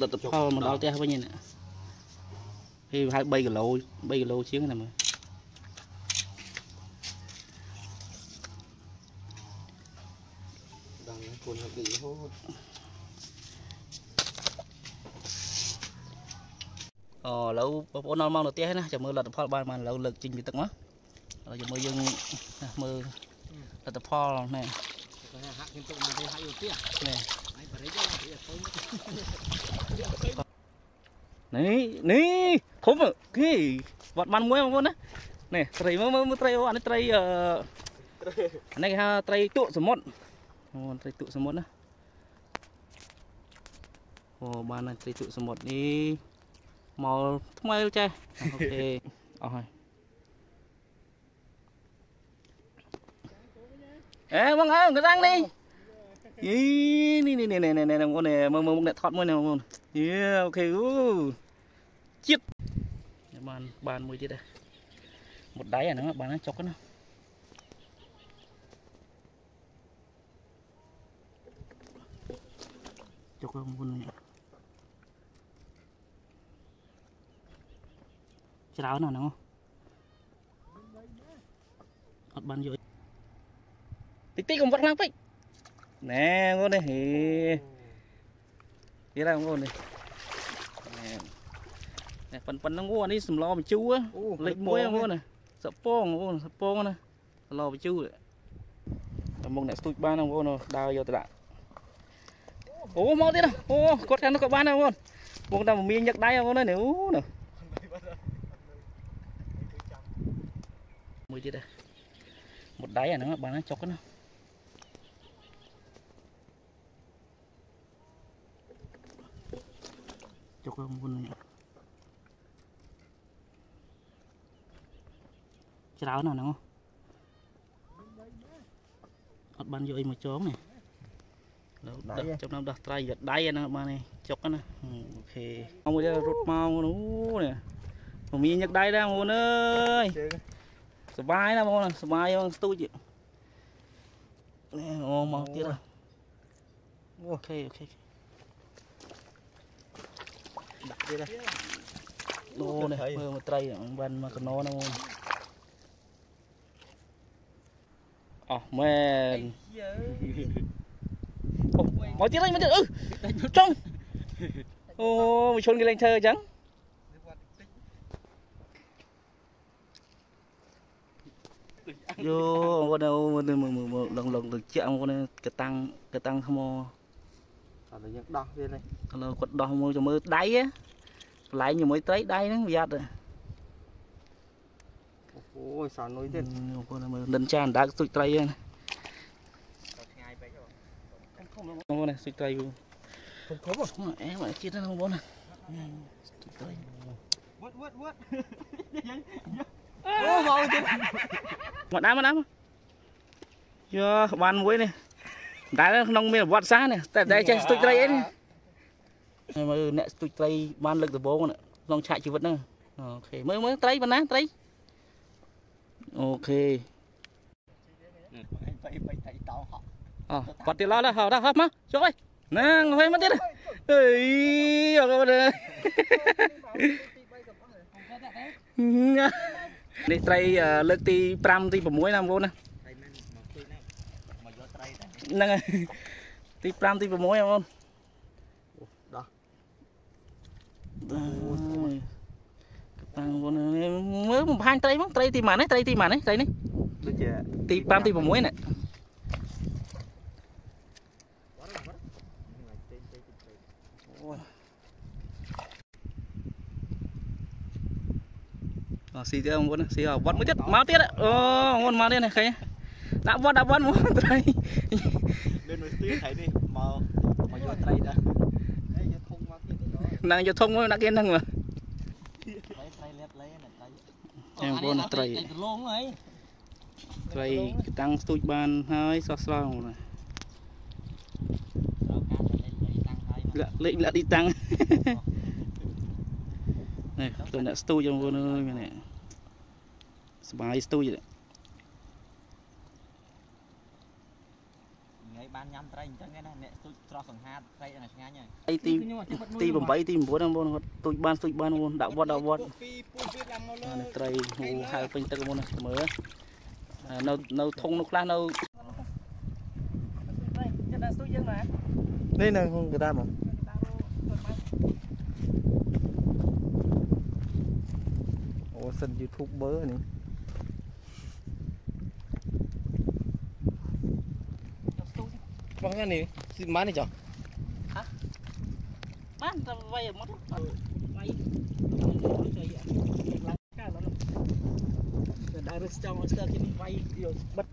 លទ្ធផលមកដល់ផ្ទះវិញនេះពេលហៅ3គីឡូ3គីឡូជាងណាមើលដល់គុណហឹករហូតអូឥឡូវបងប្អូនដល់មកនៅផ្ទះណាចាំមើលលទ្ធផលបានបានឥឡូវលើកចេញពីទឹកមកឥឡូវចាំមើលយើងណាមើលលទ្ធផលណែហាក់ខ្ញុំទុកមកទៅហើយឧទាណែហើយបរិយាទៅទៅ នេះនេះធំគេវត្តបានមួយបងប្អូនណានេះត្រីមើលមើលត្រីអូអានេះត្រីអឺអានេះគេហៅត្រីទក់សមុទ្រអូត្រីទក់សមុទ្រណាអូបានហើយត្រីទក់សមុទ្រនេះមកថ្មីចេះអូខេអស់ហើយអេបងអើកណ្ដាំងនេះ យីនេះនេះនេះនេះនេះបងប្អូននេះមើលមើលមុខអ្នកថតមួយនេះបងប្អូនយេអូខេអូជាតិបានបានមួយទៀតដែរ một đáy à nó bạn nó chọc nó chọc không con này cháo nào nó ọt bàn rồi tí tí cũng vắt lắm vậy nè con này thì thế là con này nè nè phần phần nó ngon đi sầm lo mà chú á អូលេខ1បងប្អូនណាសពង បងប្អូនសពងណាឡបជូតែមុខអ្នកស្ទូចបានបងប្អូនដើរយកទៅដាក់អូមកទៀតអូគាត់ខាងនោះក៏បានដែរបងប្អូនបងតែមមាញញឹកដៃបងប្អូននេះអូណាមួយទៀតដែរមួយដៃអាហ្នឹងបាន ចុកណាចុកបងប្អូននេះច្រើនណាស់ហ្នឹងអត់បានយកអីមកចងនេះដល់ដាក់ចំណាំដោះត្រៃយកដៃហ្នឹងបាននេះចុកណាអូខេមកមួយទៀតរត់មកនោះនេះមមីញឹកដៃដែរបងប្អូនអើយជើងសុបាយណាស់បងប្អូនសុបាយបងស្ទូចនេះអូមកទៀតអូខេអូខេ ដាក់ទៀតហើយអូនេះមើលមកត្រីបានមកកណោណាបងអស់មែនអូមកទៀតហើយមកទៀតអឺចង់អូមកឈុនគេលេងធ្វើអញ្ចឹងយោបងប្អូនមើលមើលមើលឡងឡងទៅជាក់បងប្អូនកតាំងកតាំងថ្មអ ត់យើងដោះវានេះឥឡូវគាត់ដោះមើលទៅមើលដៃកន្លែងជាមួយត្រីដៃហ្នឹងប្រយ័ត្នអូយសល់នុយទៀតបងប្អូនមើលលិនចានដើរស្ទុចត្រីហ្នឹងឆ្ងាយពេកបងប្អូនស្ទុចត្រីវិញធំធំអែមកជាតិហ្នឹងបងប្អូនស្ទុចត្រីវត់វត់វត់អូមកទៀតមកដើមមកដើមយោបានមួយនេះ តែក្នុងមានប្រវត្តិសាស្ត្រនេះតែតែចេះស្ទូចត្រីអីនេះមើលអ្នកស្ទូចត្រីបានលើកដំបូងនេះក្នុងឆាកជីវិតហ្នឹងអូខេមើលមើលត្រីប៉ុណ្ណាត្រីអូខេបៃបៃតៃតោហក់អគាត់ទៀតឡើយហៅដល់ហៅមកចុះអីណាងហើយមកទៀតអេយអរគុណនេះត្រីលើកទី5ទី6ណាបងប្អូនណា ត្រីមែនមកជួយណាមកយកត្រីតែ ហ្នឹងហើយទី5ទី6បងប្អូនដោះអូយតាំងបងមើលបំផាញត្រីមកត្រីទីម៉ាននេះត្រីទីម៉ាននេះត្រីនេះដូចជាទី5ទី6នេះអស៊ីទៀតបងប្អូនស៊ីវត្តមួយទៀតមកទៀតអូបងប្អូនមកទៀតនេះឃើញ ដាក់វត្តដាក់វត្តមកត្រី មានមួយទៀតហើយនេះមកមកយកត្រីដែរហើយយកធុងមកទៀតទៅយក ណាងយកធុងមកដាក់គេហ្នឹងមើល ត្រីត្រីលាបលេណាត្រី ចាំបងប្អូនត្រី ត្រីកលងហើយ ត្រីតាំងស្ទូចបានហើយស្រស់ស្រស់បងប្អូន ត្រូវការលេខលេខតាំងហើយលាក់លេខលាក់ទីតាំង នេះទៅអ្នកស្ទូចបងប្អូនអើយមែនទេសบายស្ទូចទេ ថ្ងៃបានញ៉ាំត្រីអញ្ចឹងឯណាអ្នកស្ទូចស្រស់សង្ហាតត្រីអាឆ្ងាញ់ហើយអីទីទី8ទី9ហ្នឹងបងគាត់ទូចបានទូចបានបងដាក់វត្តដាក់វត្តពីពូវាឡើងមកលើអានេះត្រីហូហៅពេញទឹកមុនណាមើលនៅនៅធុងនោះខ្លះនៅចិត្តដល់ស្ទូចយើងណានេះនៅក្នុងកណ្ដាលមកអូសិន YouTuber នេះ Uangnya nih, si mana cok? Mantap, bayar motor, bayar. Ada harus cowok setelah kini bayar. Iya, bet.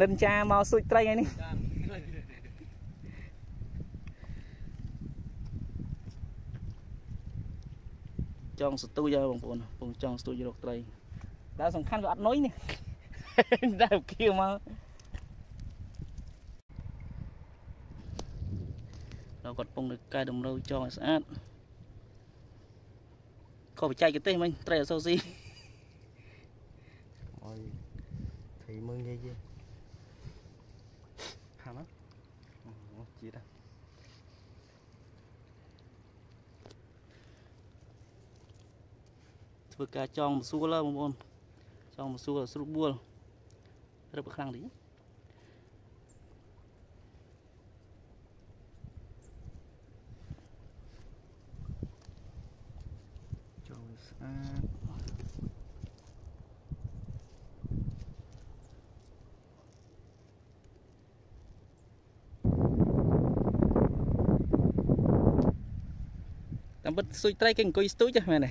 នោះតែដែររឹសចង់ឲ្យស្ទើរជានេះវាយយកបិទនិនចាមកសួចត្រីថ្ងៃនេះចង់ស្ទូចហើយបងប្អូនពងចង់ស្ទូចរកត្រីតែសំខាន់វាអត់នុយនេះតែគៀមកដល់គាត់ពងនៅកែតម្រូវចងឲ្យស្អាតខុសបច្ចេកទេសមិញត្រីអសូស៊ី Ôi, thì mừng vậy chứ ហាមកអូជាតិហ่ะធ្វើ ការចងមសួលហ៎បងប្អូនចងមសួលស្រួលបួលរឹបខ្លាំងតិច Cho sát តាមពិតស្ទូចត្រីគេអង្គុយស្ទូចហ៎មែនទេ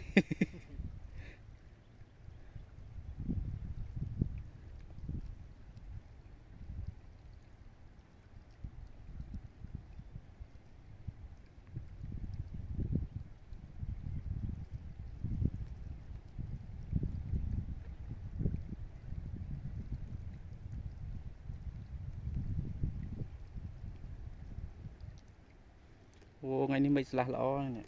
អូថ្ងៃនេះ មិនស្លាស់ល្អនេះ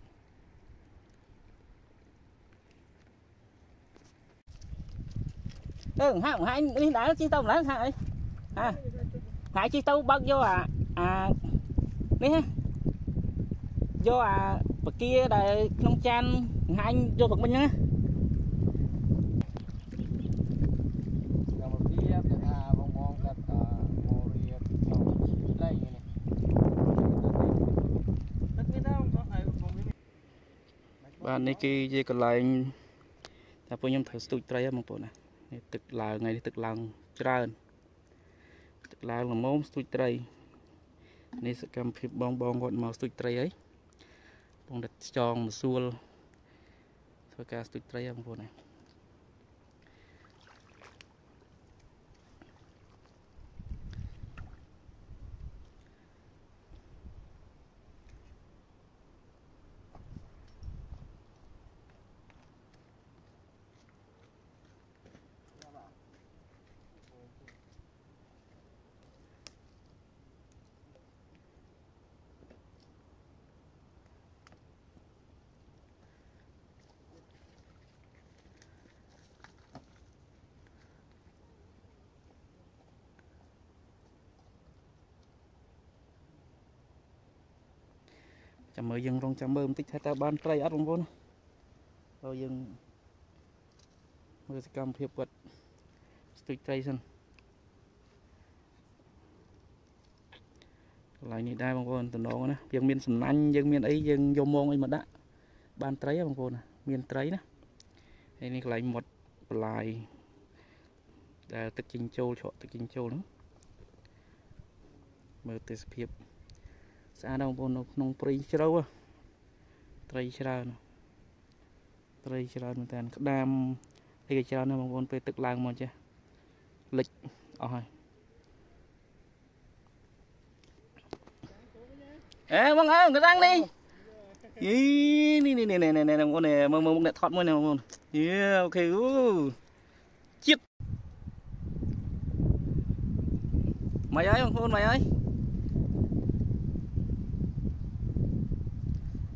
អឺហាក់ហាក់នេះដែរជិះទៅម្ល៉េះហាក់អីហាហាក់ជិះទៅបើកយកអាអានេះហ៎យកអាបកាដែលក្នុងចានហាញយកទឹកមិញហ្នឹងណា Rồi một phía thì à bong bong đặt à mô riêng trong đây này បាទនេះគឺជាកន្លែងតែពួកខ្ញុំត្រូវស្ទូចត្រីហ៎បងប្អូនណានេះទឹកឡើងថ្ងៃនេះទឹកឡើងច្រើនទឹកឡើងល្មមស្ទូចត្រីនេះសកម្មភាពបងបងគាត់មកស្ទូចត្រីហើយបងតែចងមសួលធ្វើការស្ទូចត្រីហ៎បងប្អូនណា មើលយើងរងចាំមើលបន្តិចថាតើបានត្រីអត់បងប្អូនហើយយើងមើលសកម្មភាពគាត់ស្ទូចត្រីសិនកន្លែងនេះដែរបងប្អូនតំណងណាយើងមានសំណាញ់យើងមានអីយើងយកមងអីមកដាក់បានត្រីហ៎បងប្អូនណាមានត្រីណាហើយនេះកន្លែងមាត់បន្លាយដែលទឹកជីងចូលច្រកទឹកជីងចូលហ្នឹងមើលទេសភាព ស្អាតបងប្អូននៅក្នុងព្រៃជ្រៅត្រីច្រើនត្រីច្រើនមែនតើក្តាមអីក៏ច្រើនណាស់បងប្អូនពេលទឹកឡើងមកចេះលិចអស់ហើយអេបងអើកណ្ដាំងនេះយីនេះនេះនេះនេះនេះបងប្អូនមើលមើលមុខអ្នកថតមួយនេះបងប្អូនយេអូខេអូជាតិមកហើយបងប្អូនមកហើយ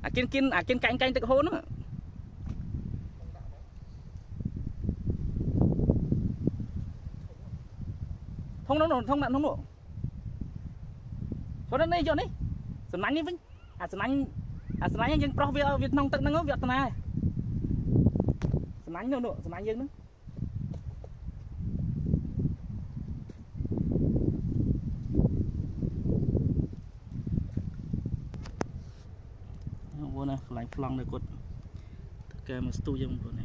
អាគិនគិនអាគិនកាញ់កាញ់ទឹកហូនហ្នឹងធំនោះធំដាក់ធំនោះចូលនេះយកនេះសំណាញ់នេះវិញអាសំណាញ់អាសំណាញ់យើងប្រោះវាវាក្នុងទឹកហ្នឹងវាអត់ណាសំណាញ់នោះនោះសំណាញ់យើងហ្នឹង បងណាកន្លែងប្លង់នៅគាត់ធ្វើការមកស្ទូយើងបងណានេះ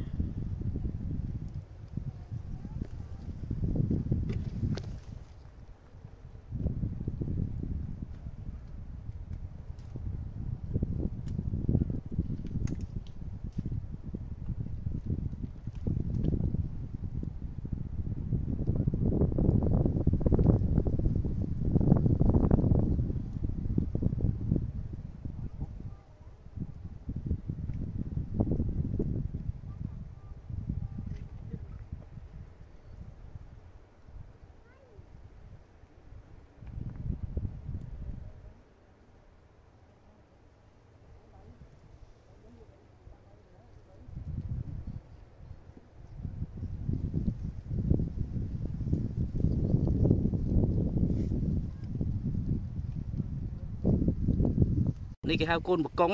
គេហៅកូនបកុង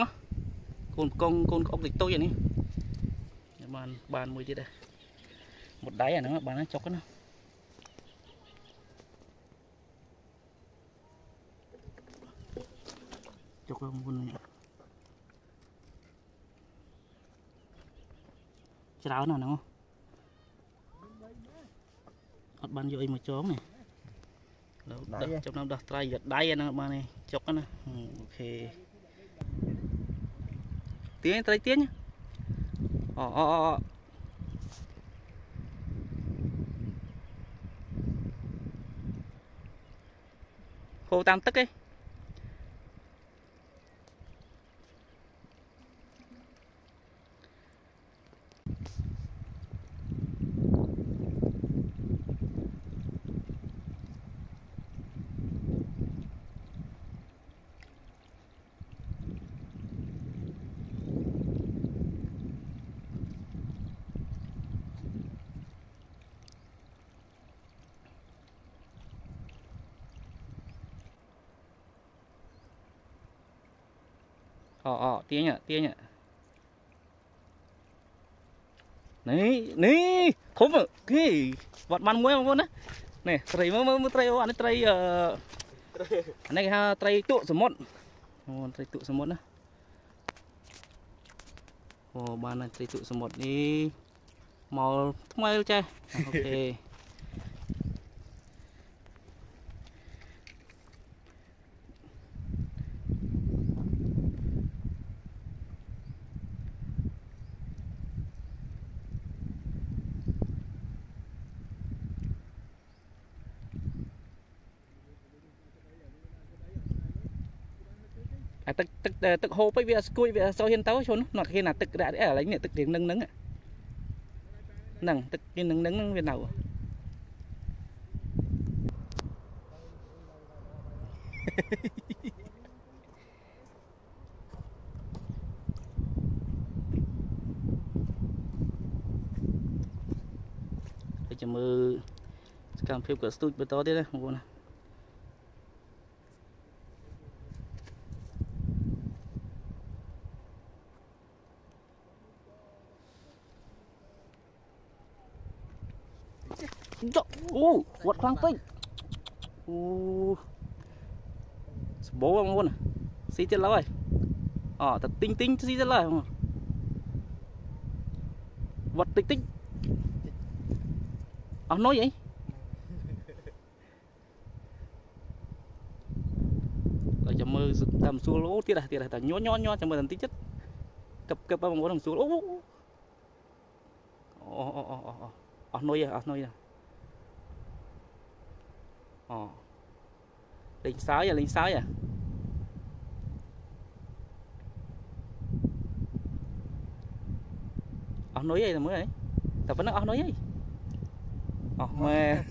កូនបកុងកូនក្អុកតិចតូចអានេះបានបានមួយទៀតដែរ một đáy à nó bán nó chọc nó chọc không con này cháo nào nó ọt ban vô mà chón này đâu đặt trong nó đặt tay giật đáy nó mà này chọc nó ừ, ok tiếng tay tiếng nhá ờ ờ ờ ហូរតាមទឹក tiếng tới tiếng nhá. Ờ, ờ ờ ờ. Khô tam tức ấy. ទាញទាញនេះនេះធំគេវត្តបានមួយបងប្អូនណានេះត្រីមើលមើលត្រីអូអានេះត្រីអឺអានេះគេហៅត្រីទក់សមុទ្រអូត្រីទក់សមុទ្រណាអូអូបានហើយត្រីទុកសមុទ្រនេះមកថ្មីចេះអូខេអា ទឹកទឹកទឹកហូបពេកវាស្គួយវាចូលហ៊ានទៅជន់នោះគេណាទឹកដាក់ឥឡូវនេះទឹករៀងនឹងនឹងហ្នឹងទឹកគេនឹងនឹងវានៅទៅចាំមើលសកម្មភាពក៏ស្ទូចបន្តទៀតណាបងប្អូនណា Trời, ô, quật khoang tinh Ô Bố ông luôn à? Xí chết lâu rồi. Ờ, thật tinh tinh xí chết lâu rồi. Vật tích tích. Ờ, nói vậy Rồi cho mơ tầm xua lỗ. Tiết à, tiết à, nhó nhó nhó cho mơ tầm tích chất. Cập cập bằng bố tầm xua lỗ. Ồ, ồ, ồ, ồ Ờ, nói vậy, ờ, nói vậy. À Ồ. Linh sáu à, linh sáu à. Ở núi vậy là mới đấy. Tập vẫn nó ở núi vậy. Ồ, mẹ.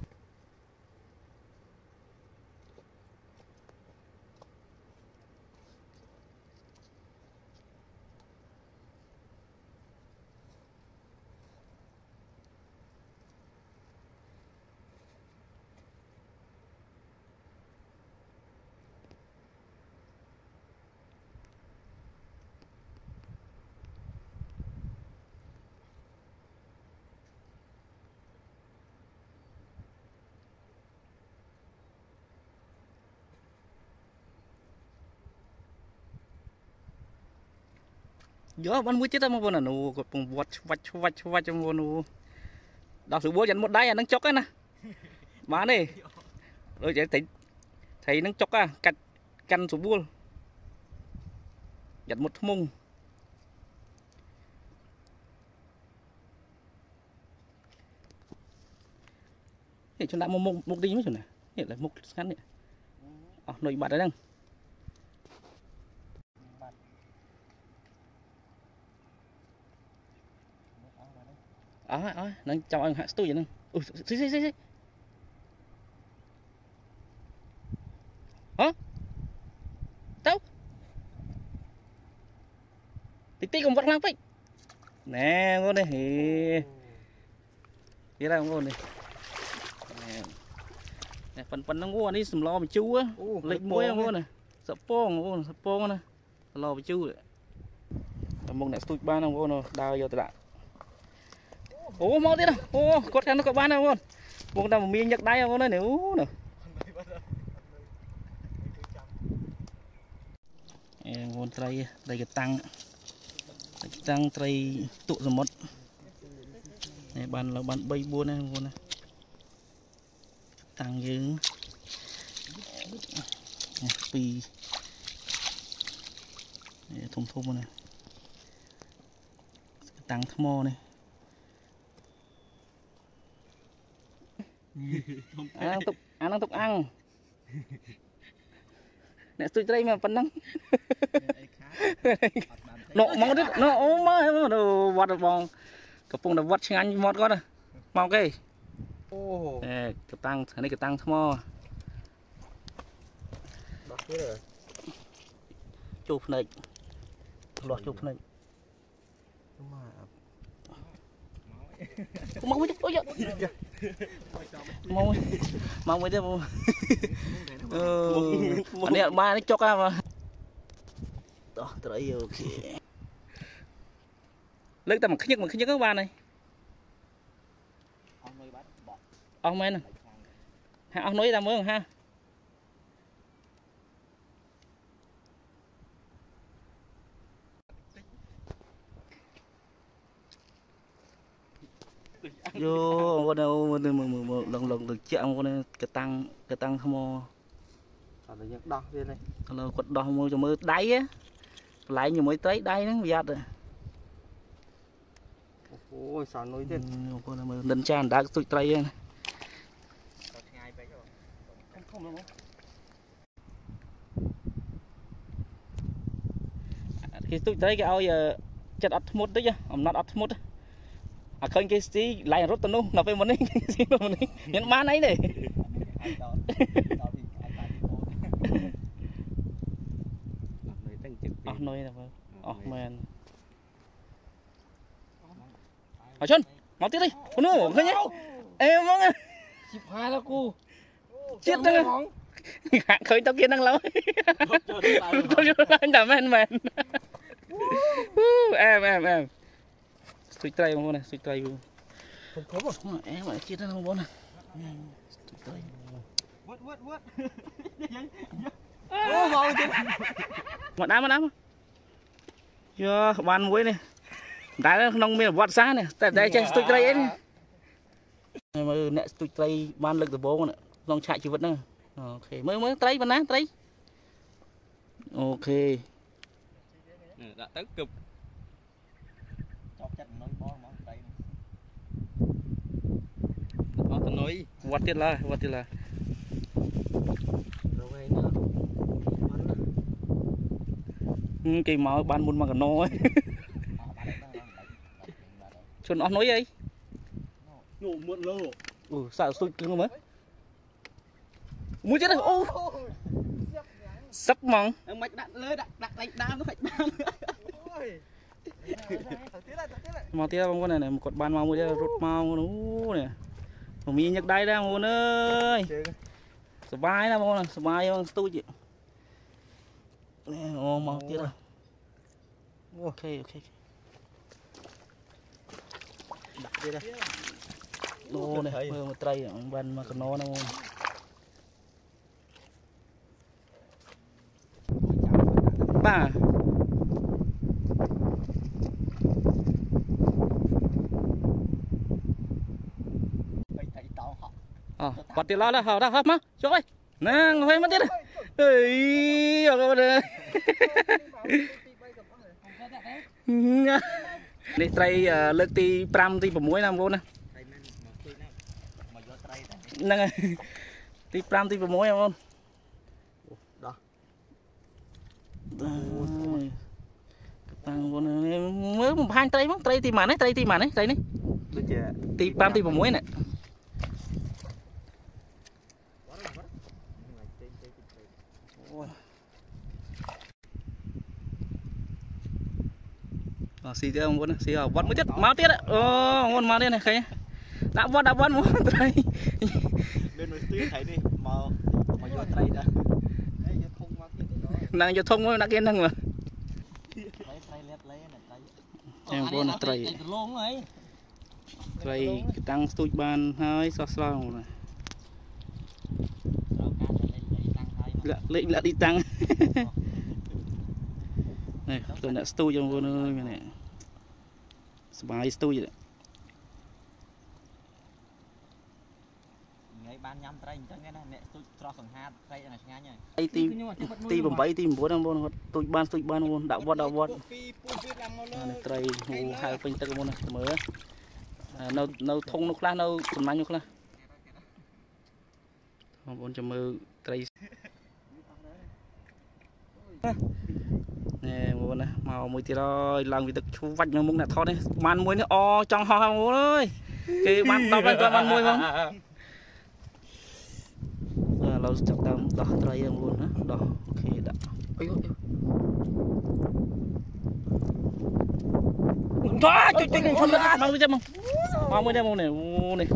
យ កបានមួយទៀតបងប្អូនអានោះគាត់ពងវត្តឆ្វាច់ឆ្វាច់ឆ្វាច់បងប្អូននោះដល់ស្រួលយ៉ាងមុតដៃអានឹងចុកហ្នឹងណាបានទេដូចតែត្រីត្រីនឹងចុក á កាច់កាន់ស្រួលយ៉ាត់មុតធ្មុងនេះជន់ដាក់មុខមុខទីមកជន់ណានេះឡើយមុខស្ងាត់នេះអស់នុយបាត់ហើយហ្នឹង ở ở nó cho ăn hát tôi vậy nè ui xí xí xí xí hả đâu tí tí còn vật lắm vậy nè con này thì thế là con này nè phần phần nó ngu đi sầm lo mà chú á lịch muối ngu này sợ pong ngu sợ pong nè lo mà chú rồi mong này tôi ba năm ngu nó đào vô lại អូមកទៀ តអូគាត់ខាងនោះក៏បានដែរបងបងតែមានញឹកដៃបងនេះអូនោះអេបងត្រីត្រីកតាំងត្រីកតាំងត្រីទុសមុទ្រនេះបានលើបាន3 4ណាបងណាតាំងយើងនេះ ពីរនេះធំធំណាតាំងថ្មនេះ ăn tục ăn ăn tục ăn nè tôi đây mà phần năng nọ mong đứt nọ ôm mà đồ vọt được bong cái vùng là vọt chừng anh mọt con à mong cái nè cái tăng cái này cái tăng thmo chụp này lọt chụp này mau mới ôi giời mau mau mới đi mau ừ anh ấy ba nó chọc mà đó tới ok lấy tầm khích nhất mà khích nhất các bạn này ông mấy nè ha ông nói ra mới ha អ យោបងប្អូនមើលមើលមើលឡងឡងទៅជាក់បងប្អូនកតាំងកតាំងថ្មអត់តែយើងដោះវានេះឥឡូវគាត់ដោះមើលទៅមើលដៃហ៎កន្លែងជាមួយត្រីដៃហ្នឹងវាអត់ទេអូយសៅនុយទៀតបងប្អូនមើលនិនចាអណ្ដើកស្ទុចត្រីហ្នឹងឆ្ងាយពេកហ៎ធំៗហ្នឹងគេស្ទុចត្រីគេឲ្យចិត្តអត់ធ្មត់តិចអំណត់អត់ធ្មត់ អាឃើញគេស្ទីឡែងរត់ទៅនោះដល់ពេលមុននេះគេស្ទីទៅមុននេះមានបានអីទេអាចដល់ដល់ពីអាចបានពីអូនអត់នៅទាំងចិត្តអស់នុយតែមើលអស់មែនអជុនមកទៀតនេះនោះឃើញទេអេហ្មងជីបហាដល់គូជាតិហ្នឹងហាក់ឃើញទៅគេហ្នឹងឡើយចូលទៅឡើងទៅយល់ឡើងតែមែនមែនអែមអែមអែម ស្ទុយត្រីបងប្អូនស្ទុយត្រីធំធំអែមជាតិហ្នឹងបងប្អូនស្ទុយត្រីវត់វត់វត់អូមកទៀតមកដើមមកដើមយោបានមួយនេះតែក្នុងមានប្រវត្តិសាស្ត្រនេះតែតែចេះស្ទុយត្រីអីនេះមើលអ្នកស្ទុយត្រីបានលើកដំបូងក្នុងឆាកជីវិតហ្នឹងអូខេមើលមើលត្រីប៉ុណ្ណាត្រីអូខេដាក់ទៅគឹបចប់ចិត្តនុយបងមកត្រី អត់ទៅនុយវត្តទៀតឡើយវត្តទៀតឡើយរវឯណាបានណាហឹមគេមកបានមុនមកកណោអស់បាត់ហើយជន់អស់នុយអីនោះមុតលោអូសាក់ស្ទុយគ្រឿងមើលមួយទៀតអូសឹកហ្មងមិនដាក់លើដាក់ដាក់ដៃដើមទៅខាច់បានអូយទៅទៀតទៅទៀតមកទៀតបងប្អូននេះគាត់បានមកមួយទៀតរត់មកនោះនេះ មមីញឹកដៃដែរបងប្អូនអើយជើងសបាយណាស់បងប្អូនសបាយបងស្ទូចនេះអូមកទៀតអូខេអូខេដាក់ទៀតអូនេះមើលមកត្រីបានមកកណោណាបងបាទ បីតែតោហក់ អបាត់ទៀតឡើយហៅដល់ហៅមកចុះអីណាងហើយមកទៀតអេយអរគុណនេះត្រីលើកទី5ទី6ណាបងប្អូនណាត្រីមែនមកជួយណាមកយកត្រីតែហ្នឹងហើយទី5ទី6បងប្អូនដោះតាំងបងប្អូនមើលបំផាញត្រីមកត្រីទីម៉ាននេះត្រីទីម៉ាននេះត្រីនេះដូចជាទី5ទី6នេះអ ស៊ីទៀតបងប្អូនស៊ីវត្តមួយទៀតមកទៀតអូបងប្អូនមកទៀតនេះឃើញដាក់វត្តដាក់វត្តមកត្រីមានមួយស្ទីត្រីនេះមកមកយកត្រីដែរហើយយកធុងមកទៀតហ្នឹងយកធុងមកដាក់គេហ្នឹងមើលត្រីត្រីលាត់លេណាត្រីចាំបងប្អូនត្រីត្រីលងហើយត្រីតាំងស្ទូចបានហើយសោះស្លោបងប្អូនត្រូវការលេខលេខតាំងហើយលាក់លេខលាក់ទីតាំងនេះទៅអ្នកស្ទូចបងប្អូនអើយមែនទេ សបាយស្ទូចទេថ្ងៃបានញ៉ាំត្រីអញ្ចឹងណាអ្នកស្ទូចស្រស់សង្ហាត្រីអាឆ្ងាញ់ហើយអីទីទី8ទី9បងប្អូនគាត់ស្ទូចបានស្ទូចបានបងប្អូនដាក់វត្តដាក់វត្តពីពូជវាឡើងមកលើអានេះត្រីហូហៅពេញទឹកបងប្អូនណាមើលអានៅនៅធុងនោះខ្លះនៅសំណាញ់នោះខ្លះបងប្អូនចាំមើលត្រី នេះបងប្អូនណាមកមួយទៀតហើយឡើងពីទឹកឈូវាច់នៅមុខអ្នកថតនេះបានមួយនេះអចង់ហោះហើយបងប្អូនអើយគេបាន10ហើយគាត់បានមួយផងឥឡូវចាប់តាមដោះត្រីហ្នឹងបងប្អូនណាដោះអូខេដាក់អីអីចុចចុចឈុនមកមួយទៀតមកមកមួយទៀតមកនេះអូនេះ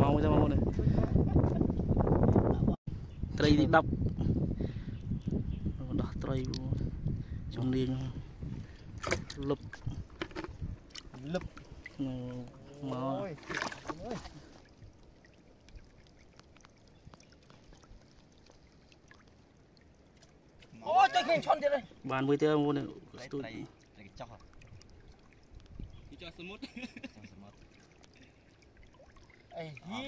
មកមួយទៀតមកនេះត្រីទី10ដោះត្រីបង ជំនាញលឹបលឹបមកអូយទៅគេឈុនទៀតហើយបានមួយទៀតបងប្អូនស្ទូចត្រីត្រីកញ្ចក់ទីចោះសមុទ្រចោះសមុទ្រអីហៀ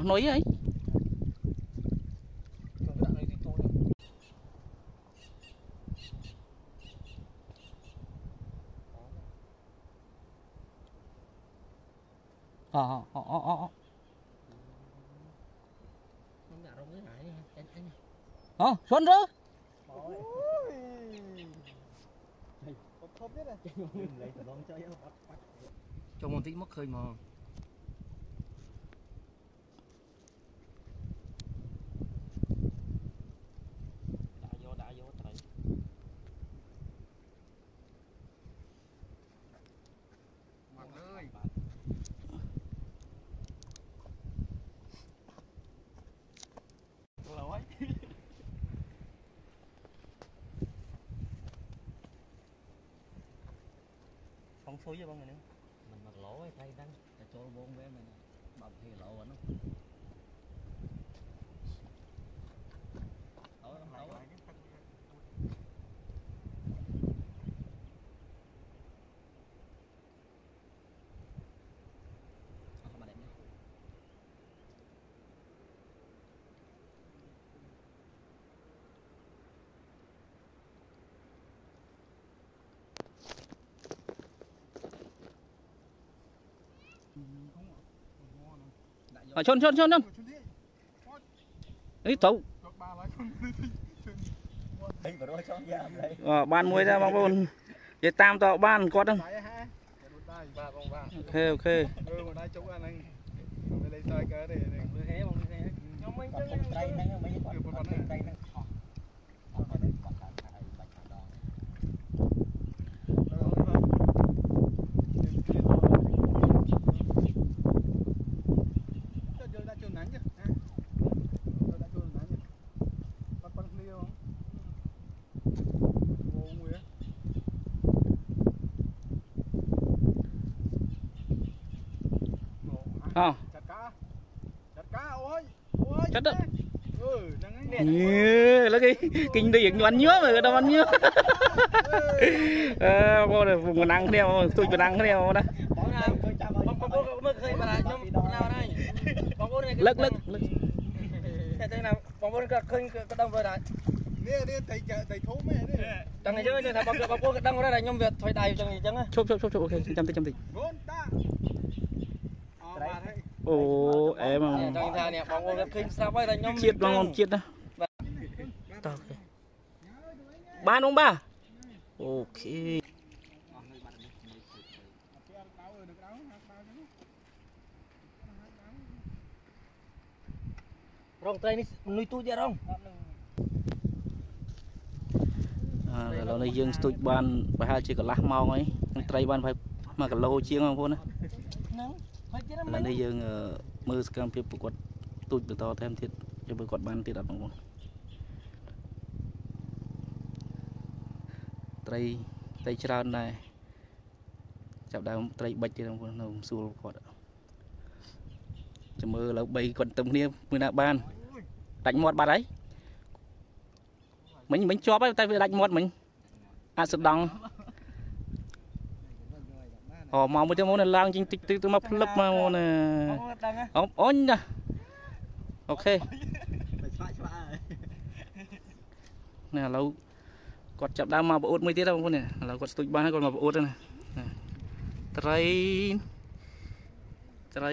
អស់នុយអីចូលដាក់នៅទីតូចអអអអអអ ខ្ញុំដាក់រងនេះហើយនេះអញអញ អជន់រើ អូយហប់ហប់ទៀតណាលេងដងចៃអត់បាច់ ចូលមកតិចមកឃើញមក ដាក់យកដាក់យកត្រី មកអើយ ឡូវហើយ បងស៊ុយបងនេះមិនមកឡោឯងត្រីដឹងតែចូលវងវាមិនបើភេឡោហ្នឹងអោអោអស់មកដែរ អជន់ជន់ជន់ជន់នេះត្រូវហេបរោះចង់យ៉ាំហើយអ ងណាបងណាជួយចាំឲ្យបងប្អូនមើលឃើញបាទខ្ញុំណាហើយបងប្អូនលឹកលឹកលឹកតែទៅណាបងប្អូនក៏ឃើញក៏ដឹងទៅដែរនេះនេះត្រីត្រីធំហ៎នេះដឹងអញ្ចឹងថាបងបងប្អូនក៏ដឹងដែរខ្ញុំវាថយដៃអញ្ចឹងអញ្ចឹងឈប់ឈប់ឈប់ឈប់អូខេចាំតិចចាំតិចងូនតាអត់បាទហើយ អូអែមចង់ថានេះបងប្អូនក៏ឃើញស្រាប់ហើយតែខ្ញុំជាតិបងប្អូនជាតិណាតោះបានអងបាអូខេរងត្រីនេះនុយទូចទៀតរងអឺឥឡូវនេះយើងស្ទូចបានប្រហែលជាកន្លះម៉ោងហើយនឹងត្រីបានប្រហែល1គីឡូជាងបងប្អូនណាហ្នឹងហើយទៀត ឥឡូវនេះយើងអឺមើលសកម្មភាពប្រកួតទូចបន្តថែមទៀតចាំមើលគាត់បានទៀតអត់បងប្អូនត្រីត្រីច្រើនដែរចាប់ដើមត្រីបិចទៀតបងប្អូននៅសួលគាត់ចាំមើលឥឡូវ3គាត់ទៅគ្នាមួយណាបានដាច់មាត់បាត់ហើយមិញមិញជាប់ហើយតែវាដាច់មាត់មិញអាចស្ដង់ អូមកមួយទៅមកនៅឡើងជីងតិចតិចទៅមកផ្លឹបមកណាបងប្អូនដឹងហ៎អូអូនណាអូខេមិនឆ្វាក់ឆ្វាក់ហើយនេះឥឡូវគាត់ចាប់ដើមមកប្អូតមួយទៀតហើយបងប្អូននេះឥឡូវគាត់ស្ទូចបានហើយគាត់មកប្អូតហើយណាណាត្រីត្រី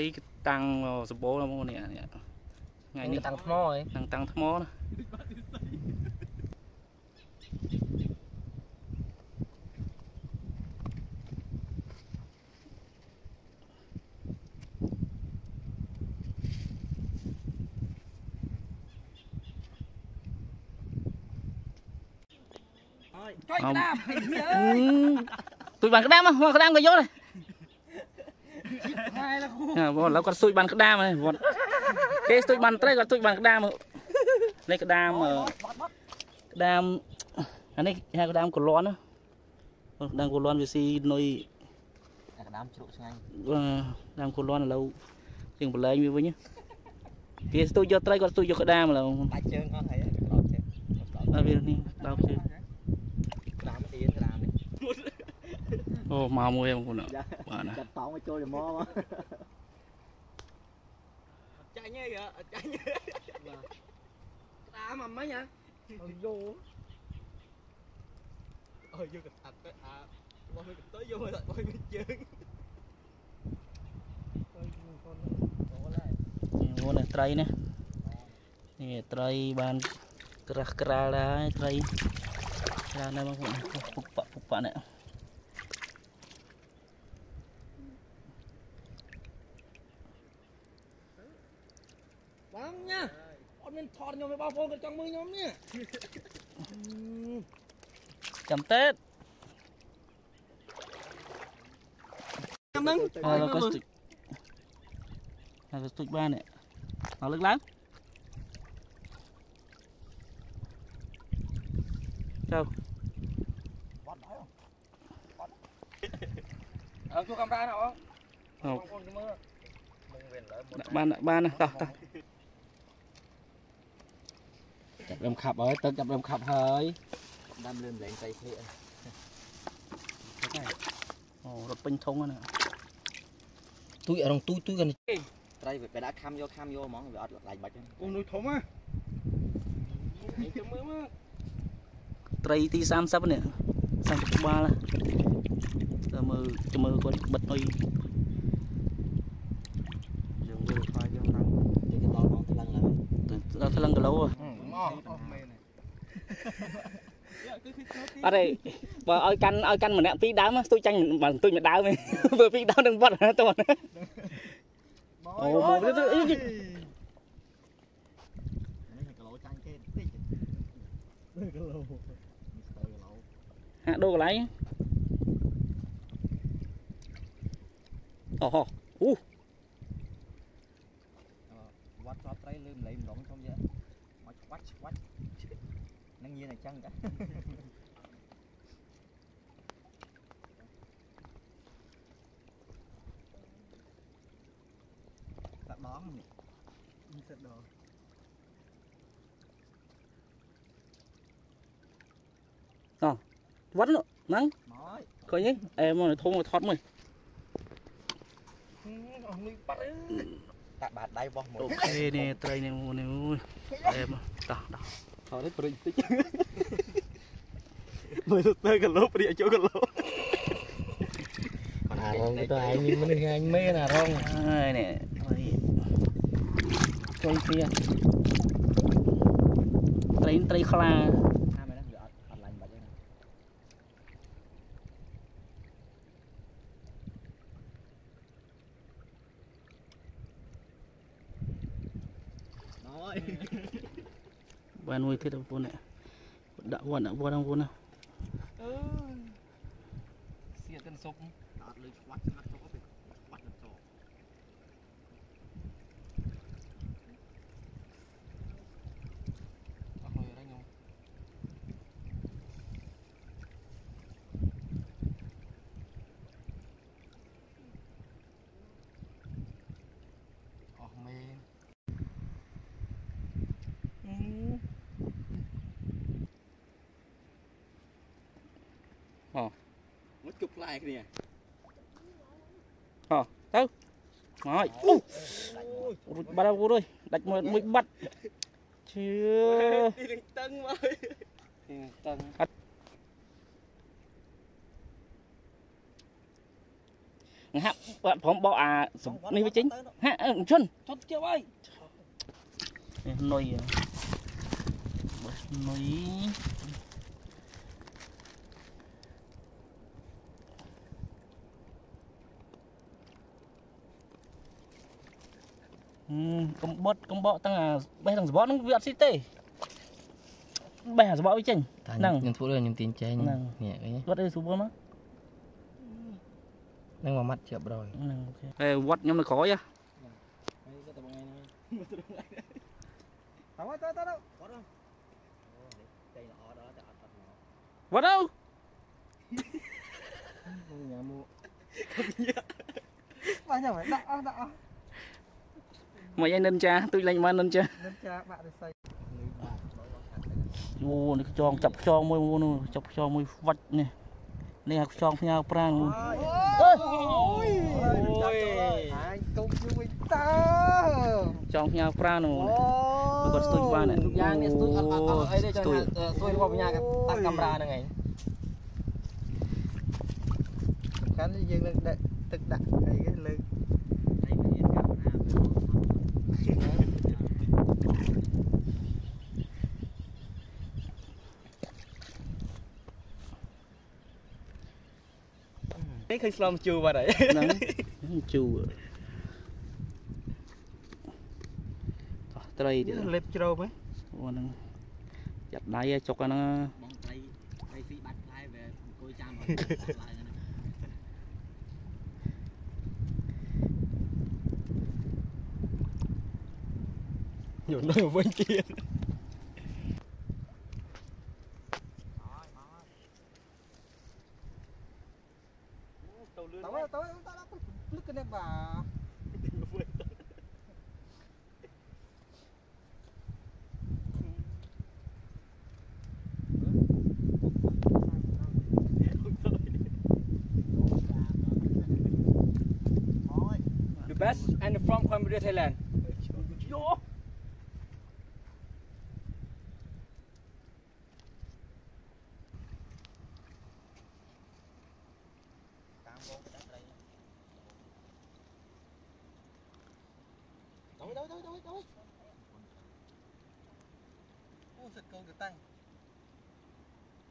តាំងសម្បូរណាបងប្អូននេះនេះថ្ងៃនេះតាំងថ្មហ៎តាំងតាំងថ្មណា ចុយក្តាមទូចបានក្តាមមកមកក្តាមក៏យកដែរហើយឡាគូណាបងឥឡូវគាត់ស្ទូចបានក្តាមហើយវត្តគេស្ទូចបានត្រីគាត់ស្ទូចបានក្តាមនេះក្តាមអឺក្តាមអានេះហៅក្តាមកលន់ណាក្តាមកលន់វាស៊ីនុយកដាមជ្រក់ឆ្ងាញ់អឺដាំគូលាន់ឥឡូវជាងបលែងវាវិញណាវាស្ទូចយកត្រីគាត់ស្ទូចយកក្តាមឥឡូវដាច់ជើងអស់ហើយក្រោកចេះដល់វានេះដល់ជើង ក្ដាមទៀនក្ដាមនេះ អូមកមួយបងប្អូនបាទណាចាត់តោងមកចូលចំមកចាញ់ហីអត់ចាញ់ក្តាមអាមិញហ៎អូយូអូយយកកថាត់ទៅអាបោះមួយកន្ទុយយកមកដាក់បោះមួយជើងអូយកូនអូឡើយមួយនេះត្រីណានេះត្រីបានក្រាស់ក្រាលដែរត្រីច្រើនណាស់បងប្អូនពុកប៉ពុកប៉នេះ បងញ៉ាអត់មានថតខ្ញុំទេបងប្អូនក៏ចង់មើលខ្ញុំនេះចាំតេតខ្ញុំហ្នឹងហើយក៏ស្ទូចហើយក៏ស្ទូចបាននេះមកលើកឡើងចៅអើជួកាមេរ៉ាណាបងអូបងប្អូនមើលមុងវិញលើដាក់បានដាក់បានណាតោះតោះ ចាប់ដើមខាប់ហើយទឹកចាប់ដើមខាប់ហើយដាំលឿនលែងត្រីភ្លេអអូរត់ពេញធុងហ្នឹងណាទុយរងទុយទុយกันត្រីវាដាក់ខំយកខំយកហ្មងវាអត់ឡាយបាច់ហ្នឹងអូនុយធំហ៎នេះទៅមើលមកត្រីទី30នេះ30ក្បាលទៅមើលទៅមើលគាត់បិទអុយយើងមើលខ្លាចយើងរងទៅដល់ម៉ោងថ្លឹងហើយទៅដល់ថ្លឹងគីឡូហ៎ អស់អស់មែនគឺគឺស្នូទីអត់ទេបើឲ្យកាន់ឲ្យកាន់ម្នាក់ពីរដើមស្ទូចចាញ់បើស្ទូចមួយដើមទេបើពីរដើមនឹងបាត់ទៅអូមកទៅអីនេះគីឡូចាញ់គេតិចគីឡូនេះស្ទើគីឡូហាក់ដូរកន្លែងអូហូអូ វត្តសពត្រីលឺម្លេម្ដងធំយក មកឆ្វាច់ឆ្វាច់នឹងញៀនអញ្ចឹងតាតាដងនេះមានសិតដល់ វត្តហ្នឹងមកហើយឃើញទេអែមកធំមកថត់មើលអស់លុយបាត់អើតាក់បាតដៃបោះមកអូខេនេះត្រីនេះមួយនេះមួយអែមកតោះតោះថតនេះព្រិចតិចមើលស្ទើគីឡូព្រិចចូលគីឡូអារងទៅឯងមានមនុស្សឯងមែនអារងហើយនេះត្រីជួយពីត្រីត្រីខ្លា ថាមែនវាអត់អត់ឡាញ់បាច់ទេណាមកហើយ បានមួយទៀតបងប្អូននេះដាក់វត្តដាក់វត្តបងប្អូនណាអឺសៀតិនសុបអត់លុយខ្វាត់ស្ងាត់ចូលទៅខ្វាត់ទៅចូល អស់លុយហើយខ្ញុំ អស់មែនអឺមកជប់ ផ្លែគ្នាមកហើយអូរួចបាត់ហើយបងប្អូនអើយដាច់មួយមួយបាត់ជឿទីនឹងតឹងមកទីនឹងតឹងហាក់បាត់ព្រមបោកអាសំនេះវាចេញហាក់អឺជន់ថត់ជាប់ហើយនេះនុយបេះនុយ កំបត់កំបកទាំងអាបេះទាំងសបត់ហ្នឹងវាអត់ស៊ីទេបេះអាសបត់វាចេញហ្នឹងខ្ញុំធ្វើឲ្យខ្ញុំទាញចេញហ្នឹងនេះឃើញវត្តអីស្រួលមកហ្នឹងមួយម៉ាត់ជាប់រយហ្នឹងអូខេហើយវត្តខ្ញុំនៅក្រោយហ៎ហើយទៅបងឯងហ្នឹងទៅទៅទៅទៅគាត់អូចេញល្អដល់តែអត់អត់មកវត្តអើញ៉ាំមក Bao nhiêu phải đọ đọ មកឯនិនចាទូចលេងមិននិនចានិនចាបាក់រិស័យអូនេះខ្យងចាប់ខ្យងមួយនោះចាប់ខ្យងមួយវាច់នេះនេះខ្យងផ្ញើប្រាំងអូយអូយអាយទុកយូរវិញតើខ្យងផ្ញើប្រាំងនោះគាត់ស្ទុយបានយ៉ាងនេះស្ទុយអត់អត់អីទេចុះស្ទុយរបស់បញ្ញាតាំងកាមេរ៉ាហ្នឹងឯងកាន់យើងលើកដាក់ទឹកដាក់អីគេលើកឯងមានកាមេរ៉ា នេះឃើញស្លមជូរបាត់ហើយហ្នឹងជូរតោះត្រីទៀត Lệp trâu mấy អូហ្នឹងចាត់ដៃឲ្យចុកអាហ្នឹងបងត្រីត្រីស៊ីបាត់ផ្លែវាអង្គុយចាំមក ឡើងហ្នឹងញូននៅវិញទៀត Tao ơi tao ơi tao đã Lúc cái này bà ឌ The best and from Cambodia Thailand sức câu được tăng cái này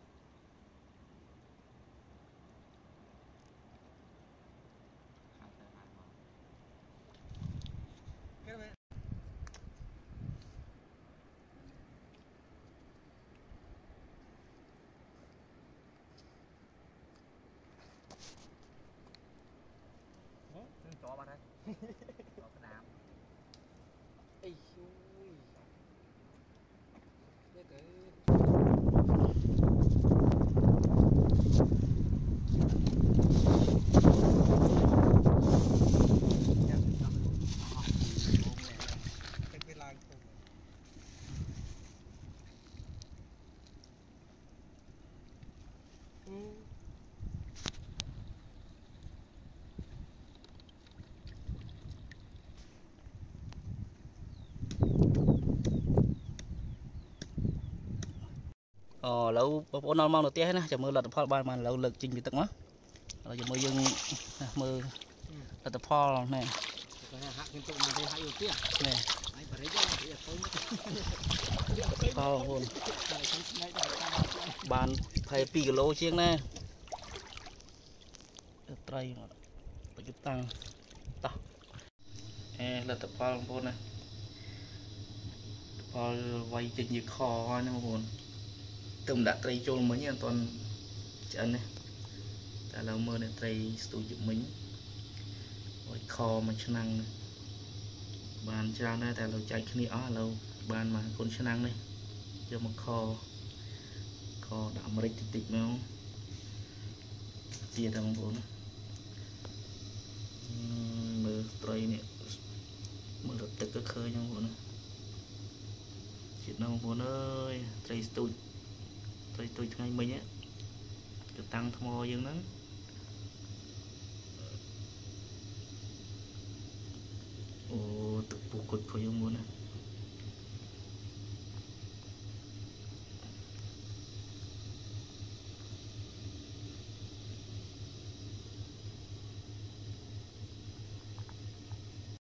Hãy subscribe cho kênh Ghiền Mì Gõ Để không bỏ lỡ những video hấp dẫn ឥឡូវបងប្អូនដល់មកនៅផ្ទះណាចាំមើលលទ្ធផលបានបានឥឡូវលើកជីងពីទឹកមកឥឡូវចាំមើលយើងមើលលទ្ធផលនេះហាក់ខ្ញុំទុកមកទេហាក់យកផ្ទះនេះហើយបរិយាកាសទៅបងប្អូនបាន22គីឡូជាងណាត្រីមកប្រយុទ្ធតាំងតោះអេលទ្ធផលបងប្អូនណាផលវាយចេញជាខហ្នឹងបងប្អូន ទៅមិនដាក់ត្រីចូលមិញទេអត់ទាន់ឆ្អិនទេតែឥឡូវមើលនេះត្រីស្ទូចជាមិញវាយខមួយឆ្នាំងនេះបានច្រើនដែរតែឥឡូវចែកគ្នាអស់ឥឡូវបានមកគុនឆ្នាំងនេះយកមកខខដាក់អាមេរិកតិចតិចមកជាតែបងប្អូនណាអឺមើលត្រីនេះមើលរត់ទឹកក៏ឃើញបងប្អូនណាជាតិណាបងប្អូនអើយត្រីស្ទូច ត្រីស្ទូចថ្ងៃមិញហ្នឹងទៅតាំងថ្មយើងហ្នឹងអូទឹកពុះគុជពុះយើងមុនណា